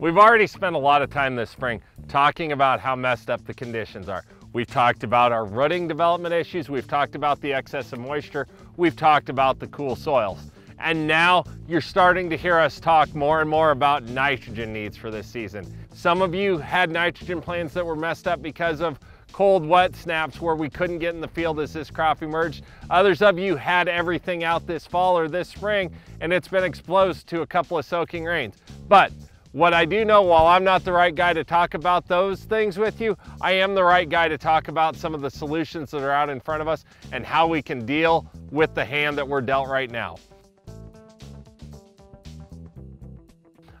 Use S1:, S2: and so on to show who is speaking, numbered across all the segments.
S1: We've already spent a lot of time this spring talking about how messed up the conditions are. We've talked about our rooting development issues. We've talked about the excess of moisture. We've talked about the cool soils. And now you're starting to hear us talk more and more about nitrogen needs for this season. Some of you had nitrogen plans that were messed up because of cold, wet snaps where we couldn't get in the field as this crop emerged. Others of you had everything out this fall or this spring and it's been exposed to a couple of soaking rains. But what I do know, while I'm not the right guy to talk about those things with you, I am the right guy to talk about some of the solutions that are out in front of us and how we can deal with the hand that we're dealt right now.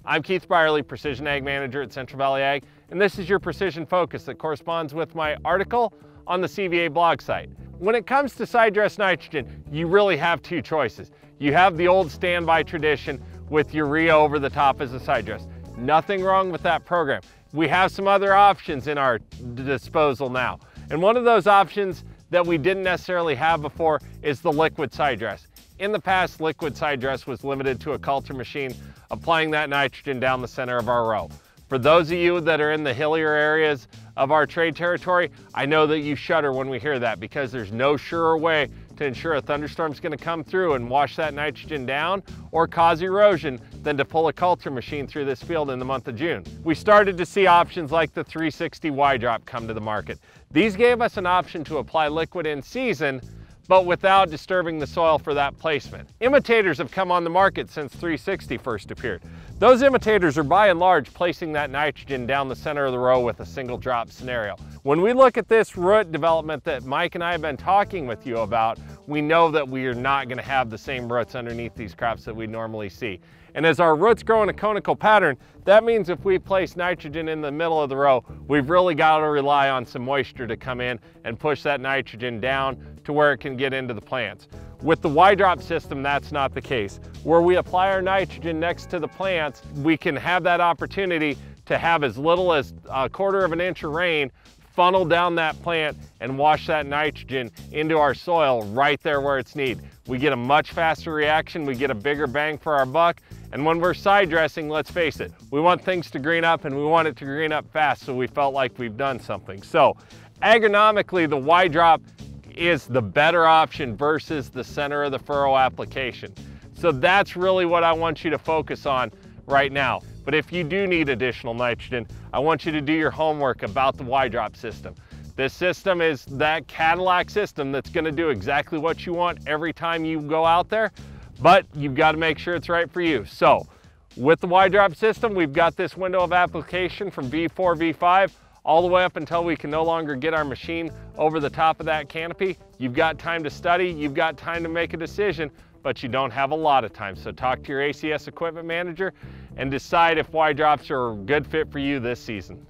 S1: I'm Keith Byerly, Precision Ag Manager at Central Valley Ag, and this is your Precision Focus that corresponds with my article on the CVA blog site. When it comes to side dress nitrogen, you really have two choices. You have the old standby tradition with urea over the top as a side dress. Nothing wrong with that program. We have some other options in our disposal now. And one of those options that we didn't necessarily have before is the liquid side dress. In the past, liquid side dress was limited to a Coulter machine, applying that nitrogen down the center of our row. For those of you that are in the hillier areas of our trade territory, I know that you shudder when we hear that because there's no surer way to ensure a thunderstorm's gonna come through and wash that nitrogen down or cause erosion than to pull a Coulter machine through this field in the month of June. We started to see options like the 360 Y-drop come to the market. These gave us an option to apply liquid in season but without disturbing the soil for that placement. Imitators have come on the market since 360 first appeared. Those imitators are by and large placing that nitrogen down the center of the row with a single drop scenario. When we look at this root development that Mike and I have been talking with you about, we know that we are not gonna have the same roots underneath these crops that we normally see. And as our roots grow in a conical pattern, that means if we place nitrogen in the middle of the row, we've really got to rely on some moisture to come in and push that nitrogen down to where it can get into the plants. With the Y-drop system, that's not the case. Where we apply our nitrogen next to the plants, we can have that opportunity to have as little as a quarter of an inch of rain funnel down that plant and wash that nitrogen into our soil right there where it's needed. We get a much faster reaction, we get a bigger bang for our buck, and when we're side dressing, let's face it, we want things to green up and we want it to green up fast so we felt like we've done something. So agronomically, the Y-drop is the better option versus the center of the furrow application. So that's really what I want you to focus on right now. But if you do need additional nitrogen, I want you to do your homework about the Y-drop system. This system is that Cadillac system that's gonna do exactly what you want every time you go out there, but you've gotta make sure it's right for you. So with the Y-drop system, we've got this window of application from V4, V5, all the way up until we can no longer get our machine over the top of that canopy. You've got time to study, you've got time to make a decision, but you don't have a lot of time. So talk to your ACS equipment manager and decide if Y-drops are a good fit for you this season.